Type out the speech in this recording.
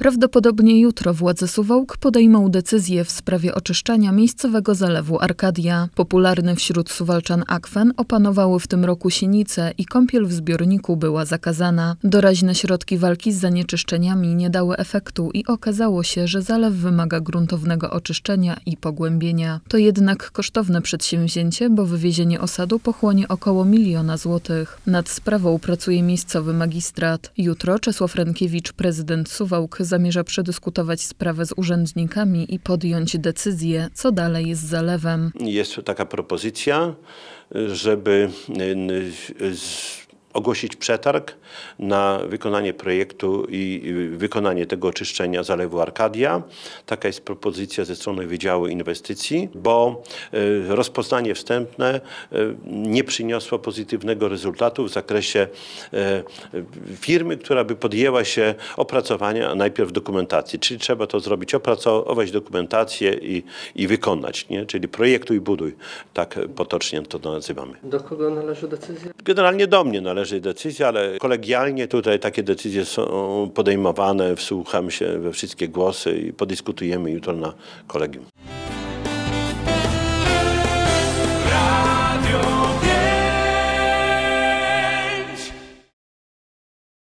Prawdopodobnie jutro władze Suwałk podejmą decyzję w sprawie oczyszczania miejscowego zalewu Arkadia. Popularny wśród suwalczan akwen opanowały w tym roku sinice i kąpiel w zbiorniku była zakazana. Doraźne środki walki z zanieczyszczeniami nie dały efektu i okazało się, że zalew wymaga gruntownego oczyszczenia i pogłębienia. To jednak kosztowne przedsięwzięcie, bo wywiezienie osadu pochłonie około miliona złotych. Nad sprawą pracuje miejscowy magistrat. Jutro Czesław Renkiewicz, prezydent Suwałk, zamierza przedyskutować sprawę z urzędnikami i podjąć decyzję, co dalej z zalewem. Jest taka propozycja, żeby y, z- ogłosić przetarg na wykonanie projektu i wykonanie tego oczyszczenia zalewu Arkadia. Taka jest propozycja ze strony Wydziału Inwestycji, bo y, rozpoznanie wstępne y, nie przyniosło pozytywnego rezultatu w zakresie y, firmy, która by podjęła się opracowania najpierw dokumentacji, czyli trzeba to zrobić, opracować dokumentację i, i wykonać, nie? czyli projektuj, buduj, tak potocznie to nazywamy. Do kogo należy decyzja? Generalnie do mnie należy decyzja, ale kolegialnie tutaj takie decyzje są podejmowane, wsłucham się we wszystkie głosy i podyskutujemy jutro na kolegium.